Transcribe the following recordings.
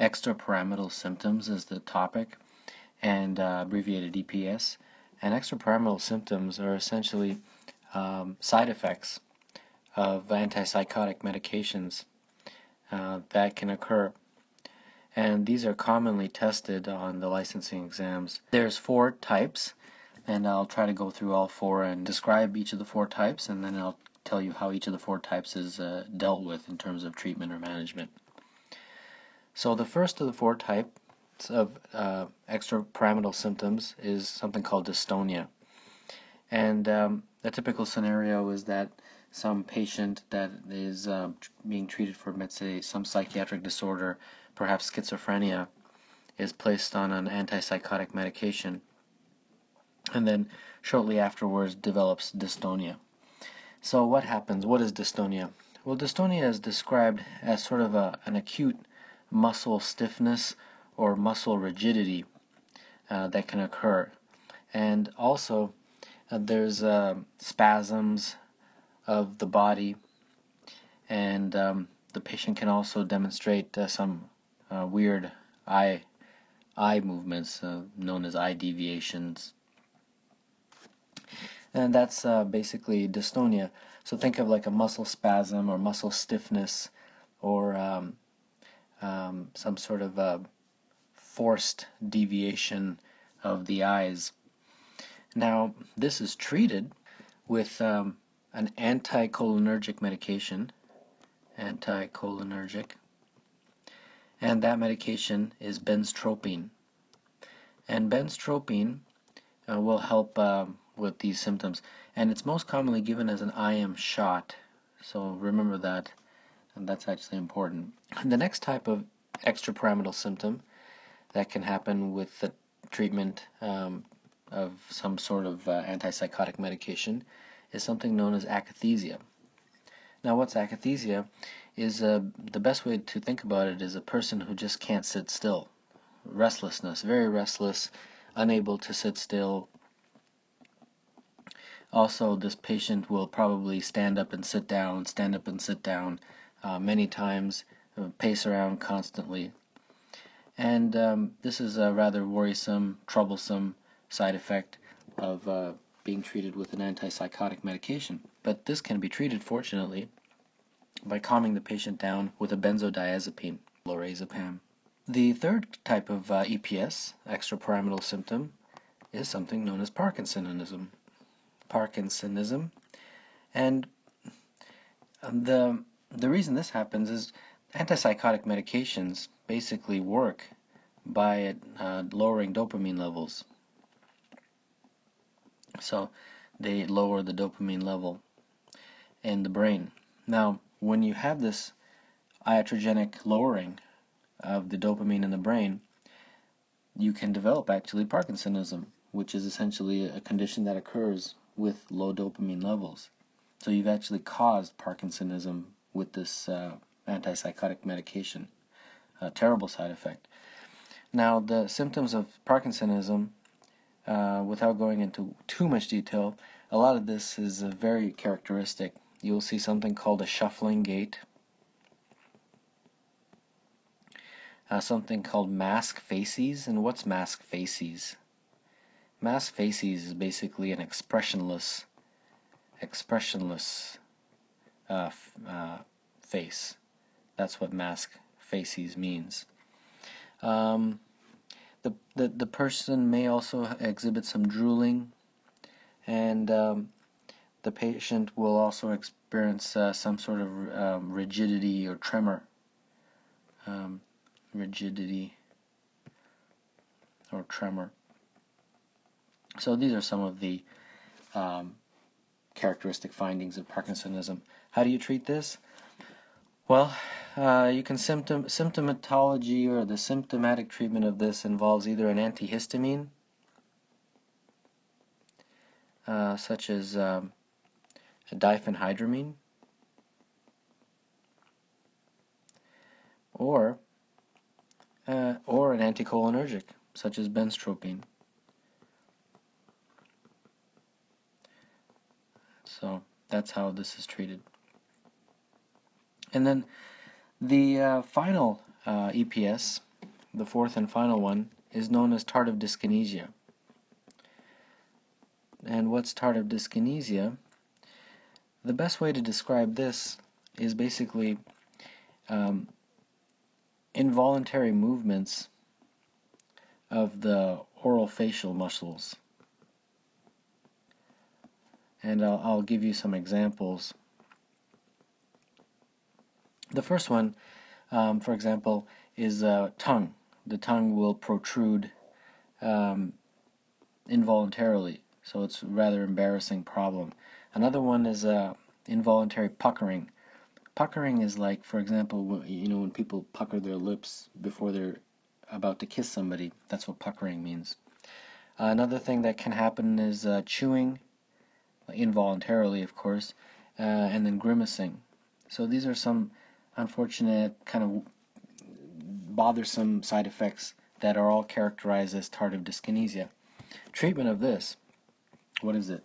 extrapyramidal symptoms is the topic, and uh, abbreviated EPS. And extrapyramidal symptoms are essentially um, side effects of antipsychotic medications uh, that can occur. And these are commonly tested on the licensing exams. There's four types, and I'll try to go through all four and describe each of the four types, and then I'll tell you how each of the four types is uh, dealt with in terms of treatment or management. So the first of the four types of uh, extrapyramidal symptoms is something called dystonia. And um, the typical scenario is that some patient that is uh, being treated for, let's say, some psychiatric disorder, perhaps schizophrenia, is placed on an antipsychotic medication and then shortly afterwards develops dystonia. So what happens? What is dystonia? Well, dystonia is described as sort of a, an acute muscle stiffness or muscle rigidity uh, that can occur. And also, uh, there's uh, spasms of the body, and um, the patient can also demonstrate uh, some uh, weird eye eye movements uh, known as eye deviations. And that's basically dystonia. So think of like a muscle spasm or muscle stiffness or um, um, some sort of a forced deviation of the eyes. Now, this is treated with um, an anticholinergic medication, anticholinergic, and that medication is benztropine. And benztropine uh, will help uh, with these symptoms, and it's most commonly given as an IM shot. So remember that, and that's actually important. The next type of extrapyramidal symptom that can happen with the treatment um, of some sort of uh, antipsychotic medication is something known as akathisia. Now, what's akathisia? Is uh, the best way to think about it is a person who just can't sit still, restlessness, very restless, unable to sit still. Also, this patient will probably stand up and sit down, stand up and sit down uh, many times, uh, pace around constantly. And um, this is a rather worrisome, troublesome side effect of uh, being treated with an antipsychotic medication. But this can be treated, fortunately, by calming the patient down with a benzodiazepine, lorazepam. The third type of uh, EPS, extrapyramidal symptom, is something known as Parkinsonism. Parkinsonism, and um, the the reason this happens is antipsychotic medications basically work by uh, lowering dopamine levels. So they lower the dopamine level in the brain. Now, when you have this iatrogenic lowering of the dopamine in the brain, you can develop actually Parkinsonism, which is essentially a condition that occurs with low dopamine levels. So you've actually caused Parkinsonism with this uh, antipsychotic medication. A terrible side effect. Now, the symptoms of Parkinsonism uh, without going into too much detail, a lot of this is very characteristic. You'll see something called a shuffling gait, uh, something called mask facies. And what's mask facies? Mask facies is basically an expressionless, expressionless uh, uh, face. That's what mask facies means. Um, the, the, the person may also exhibit some drooling, and um, the patient will also experience uh, some sort of um, rigidity or tremor. Um, rigidity or tremor. So these are some of the um, characteristic findings of Parkinsonism. How do you treat this? Well, uh, you can symptom symptomatology or the symptomatic treatment of this involves either an antihistamine, uh, such as um, diphenhydramine, or uh, or an anticholinergic, such as benztropine. So that's how this is treated. And then the uh, final uh, EPS the fourth and final one, is known as tardive dyskinesia. And what's tardive dyskinesia? The best way to describe this is basically um, involuntary movements of the oral facial muscles. And I'll, I'll give you some examples. The first one, um, for example, is uh, tongue. The tongue will protrude um, involuntarily, so it's a rather embarrassing problem. Another one is uh, involuntary puckering. Puckering is like, for example, you know, when people pucker their lips before they're about to kiss somebody. That's what puckering means. Uh, another thing that can happen is uh, chewing, involuntarily, of course, uh, and then grimacing. So these are some unfortunate, kind of bothersome side effects that are all characterized as tardive dyskinesia. Treatment of this, what is it?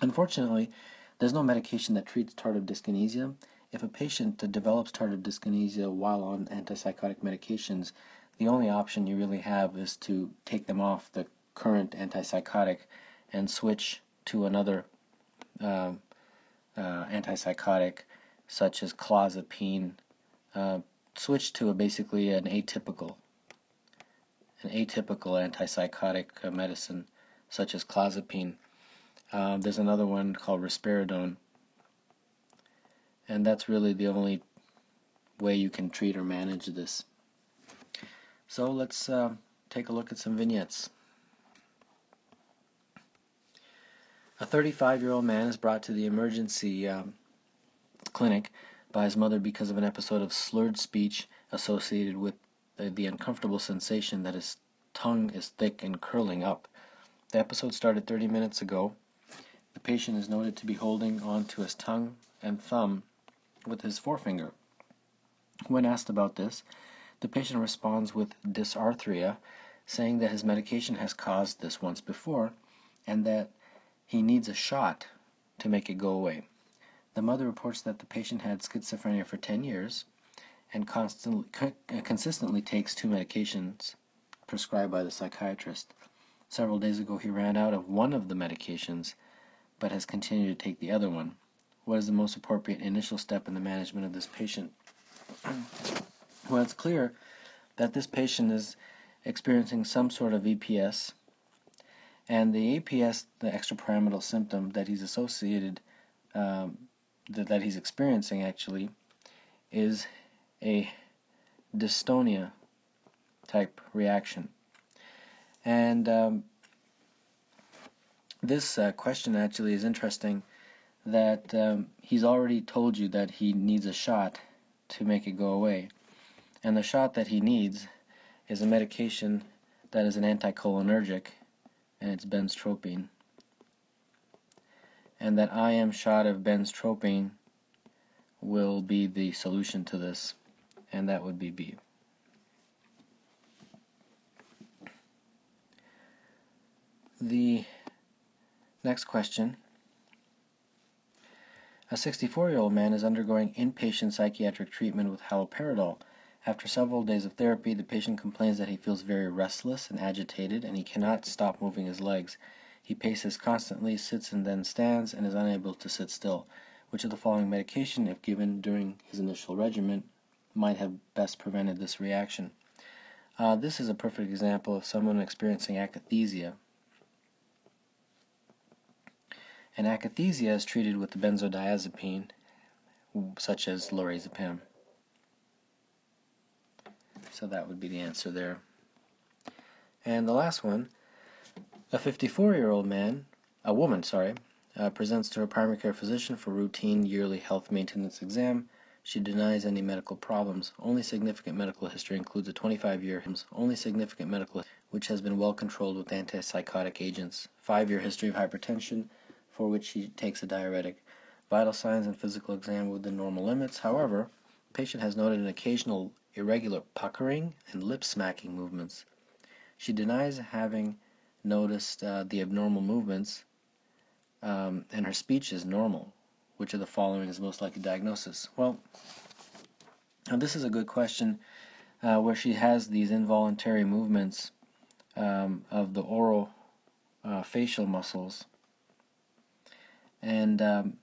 Unfortunately, there's no medication that treats tardive dyskinesia. If a patient develops tardive dyskinesia while on antipsychotic medications, the only option you really have is to take them off the current antipsychotic and switch to another uh, uh, antipsychotic such as clozapine, uh, switch to a, basically an atypical, an atypical antipsychotic uh, medicine such as clozapine. Um, there's another one called risperidone, and that's really the only way you can treat or manage this. So let's uh, take a look at some vignettes. A 35 year old man is brought to the emergency um, clinic by his mother because of an episode of slurred speech associated with the, the uncomfortable sensation that his tongue is thick and curling up. The episode started 30 minutes ago. The patient is noted to be holding on to his tongue and thumb with his forefinger. When asked about this, the patient responds with dysarthria, saying that his medication has caused this once before and that he needs a shot to make it go away. The mother reports that the patient had schizophrenia for 10 years and constantly, uh, consistently takes two medications prescribed by the psychiatrist. Several days ago, he ran out of one of the medications but has continued to take the other one. What is the most appropriate initial step in the management of this patient? well, it's clear that this patient is experiencing some sort of EPS, and the EPS, the extrapyramidal symptom that he's associated um, that, that he's experiencing actually is a dystonia type reaction. And um, this uh, question actually is interesting that um, he's already told you that he needs a shot to make it go away. And the shot that he needs is a medication that is an anticholinergic, and it's benztropine and that IM shot of benztropine will be the solution to this and that would be B. The next question. A 64-year-old man is undergoing inpatient psychiatric treatment with haloperidol. After several days of therapy, the patient complains that he feels very restless and agitated and he cannot stop moving his legs. He paces constantly, sits and then stands, and is unable to sit still. Which of the following medication, if given during his initial regimen, might have best prevented this reaction? Uh, this is a perfect example of someone experiencing akathisia. And akathisia is treated with the benzodiazepine, such as lorazepam. So that would be the answer there. And the last one, a 54-year-old man, a woman, sorry, uh, presents to her primary care physician for routine yearly health maintenance exam. She denies any medical problems. Only significant medical history includes a 25-year only significant medical which has been well controlled with antipsychotic agents. Five-year history of hypertension for which she takes a diuretic. Vital signs and physical exam within normal limits. However, patient has noted an occasional irregular puckering and lip smacking movements. She denies having noticed uh, the abnormal movements, um, and her speech is normal. Which of the following is most likely a diagnosis? Well, now this is a good question uh, where she has these involuntary movements um, of the oral uh, facial muscles. And um,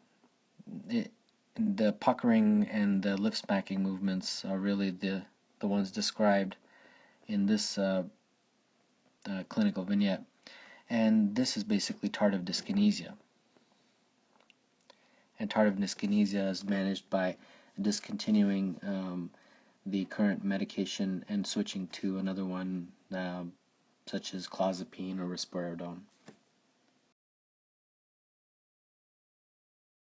it, the puckering and the lip smacking movements are really the, the ones described in this uh, clinical vignette. And this is basically tardive dyskinesia. And tardive dyskinesia is managed by discontinuing um, the current medication and switching to another one uh, such as clozapine or risperidone.